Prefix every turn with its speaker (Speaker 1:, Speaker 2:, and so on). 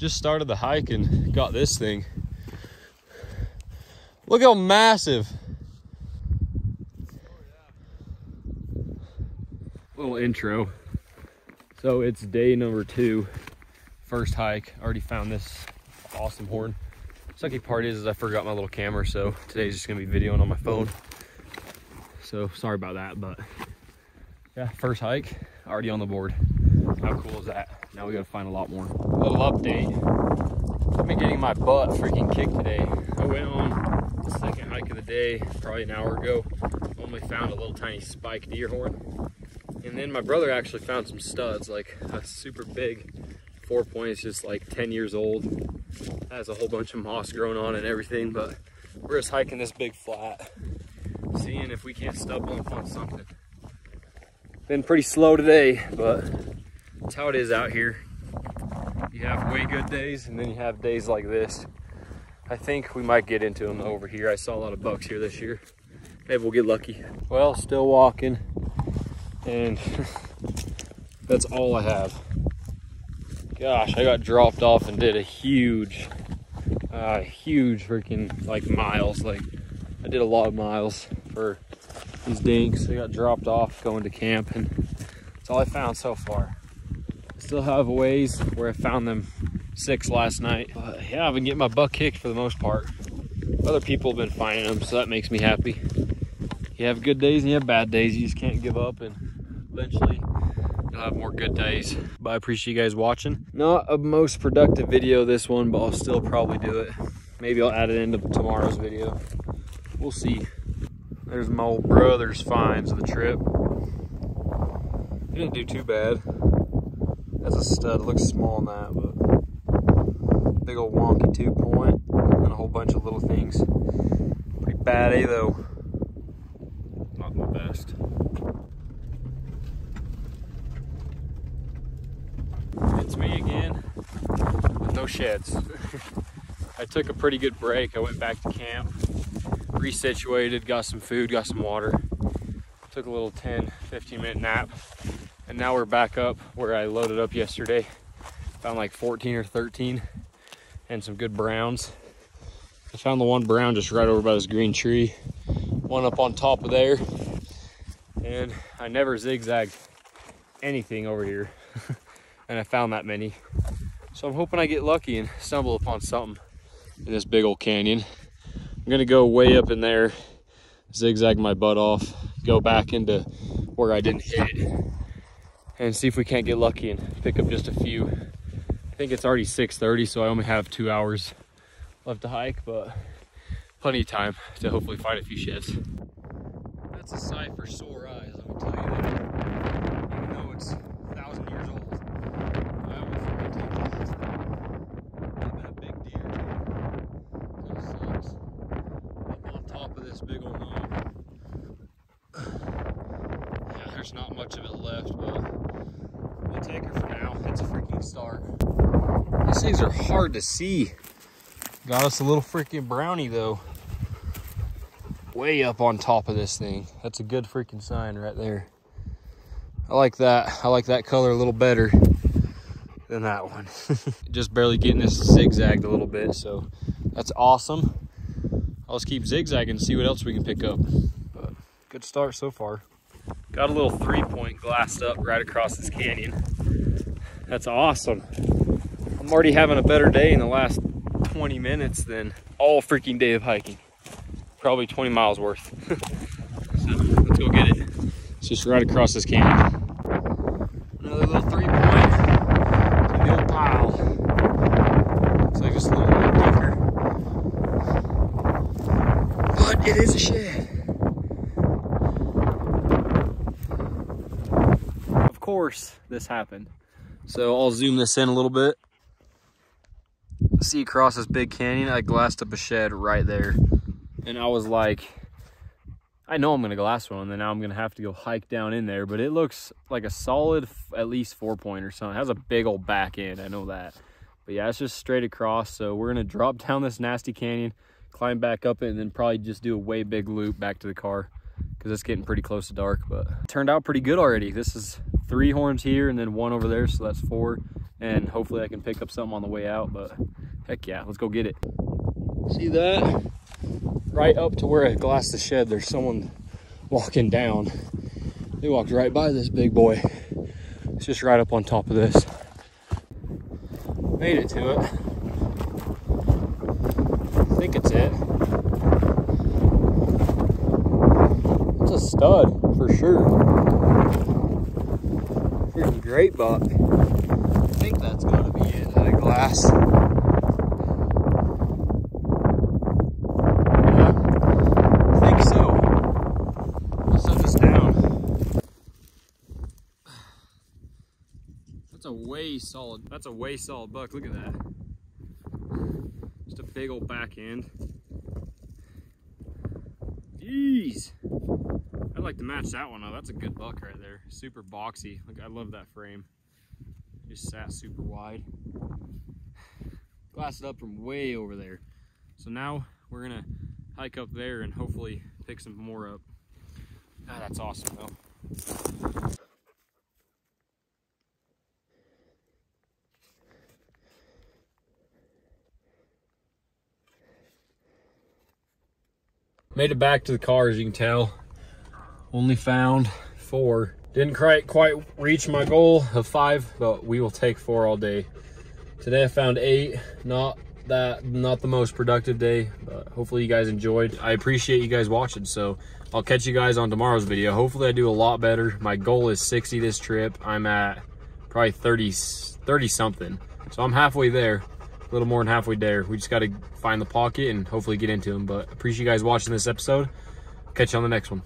Speaker 1: just started the hike and got this thing. Look how massive. Little intro. So it's day number two, first hike. Already found this awesome horn. Sucky part is, is I forgot my little camera, so today's just gonna be videoing on my phone. So sorry about that, but yeah, first hike, already on the board. How cool is that? Now we gotta find a lot more. Little update. I've been getting my butt freaking kicked today. I went on the second hike of the day, probably an hour ago. Only found a little tiny spike deer horn. And then my brother actually found some studs, like a super big four point. It's just like 10 years old. Has a whole bunch of moss growing on and everything, but we're just hiking this big flat, seeing if we can't stumble upon something. Been pretty slow today, but that's how it is out here. You have way good days and then you have days like this. I think we might get into them over here. I saw a lot of bucks here this year. Maybe we'll get lucky. Well, still walking and that's all I have. Gosh, I got dropped off and did a huge, uh, huge freaking like miles. Like I did a lot of miles for these dinks. I got dropped off going to camp and that's all I found so far. Still have ways where I found them six last night. But yeah, I've been getting my butt kicked for the most part. Other people have been finding them, so that makes me happy. You have good days and you have bad days. You just can't give up and eventually you'll have more good days. But I appreciate you guys watching. Not a most productive video this one, but I'll still probably do it. Maybe I'll add it into tomorrow's video. We'll see. There's my old brother's finds of the trip. He didn't do too bad. That's a stud. It looks small in that, but big old wonky two point and a whole bunch of little things. Pretty bad, eh, though. Not my best. It's me again with no sheds. I took a pretty good break. I went back to camp resituated, got some food, got some water. Took a little 10, 15 minute nap. And now we're back up where I loaded up yesterday. Found like 14 or 13 and some good browns. I found the one brown just right over by this green tree. One up on top of there. And I never zigzagged anything over here. and I found that many. So I'm hoping I get lucky and stumble upon something in this big old canyon. I'm gonna go way up in there, zigzag my butt off, go back into where I didn't hit it, and see if we can't get lucky and pick up just a few. I think it's already 6.30, so I only have two hours left to hike, but plenty of time to hopefully find a few sheds. That's a sight for sore eyes, let me tell you that. Even though it's a thousand years old, I almost forgot to take glasses. Even a big deer, too. Kinda sucks up on top of this big old knob. Yeah, there's not much of it left, but for now. It's a freaking start. These things are hard to see. Got us a little freaking brownie though. Way up on top of this thing. That's a good freaking sign right there. I like that. I like that color a little better than that one. Just barely getting this zigzagged a little bit, so that's awesome. I'll just keep zigzagging and see what else we can pick up. But good start so far. Got a little three point glassed up right across this canyon. That's awesome. I'm already having a better day in the last 20 minutes than all freaking day of hiking. Probably 20 miles worth. so let's go get it. It's just right across this canyon. Another little three point to the old pile. It's like just a little deeper. But it is a shed. Of course, this happened. So I'll zoom this in a little bit. See across this big canyon, I glassed up a shed right there. And I was like, I know I'm gonna glass one, and then now I'm gonna have to go hike down in there, but it looks like a solid, at least four point or something. It has a big old back end, I know that. But yeah, it's just straight across. So we're gonna drop down this nasty canyon, climb back up it, and then probably just do a way big loop back to the car because it's getting pretty close to dark, but turned out pretty good already. This is three horns here and then one over there, so that's four. and hopefully I can pick up something on the way out, but heck yeah, let's go get it. See that? Right up to where I glassed the shed, there's someone walking down. They walked right by this big boy. It's just right up on top of this. Made it to it. I think it's it. It's a stud for sure. Freaking great buck. I think that's gotta be it. That glass. Yeah, I think so. I'll set this down. That's a way solid, that's a way solid buck. Look at that. Just a big old back end. Jeez. I'd like to match that one up. That's a good buck right there. Super boxy. Look, I love that frame. Just sat super wide. Glassed up from way over there. So now we're gonna hike up there and hopefully pick some more up. Ah, that's awesome though. Made it back to the car as you can tell. Only found four. Didn't quite quite reach my goal of five, but we will take four all day. Today I found eight. Not that not the most productive day, but hopefully you guys enjoyed. I appreciate you guys watching. So I'll catch you guys on tomorrow's video. Hopefully I do a lot better. My goal is 60 this trip. I'm at probably 30 30 something. So I'm halfway there. A little more than halfway there. We just got to find the pocket and hopefully get into them. But appreciate you guys watching this episode. Catch you on the next one.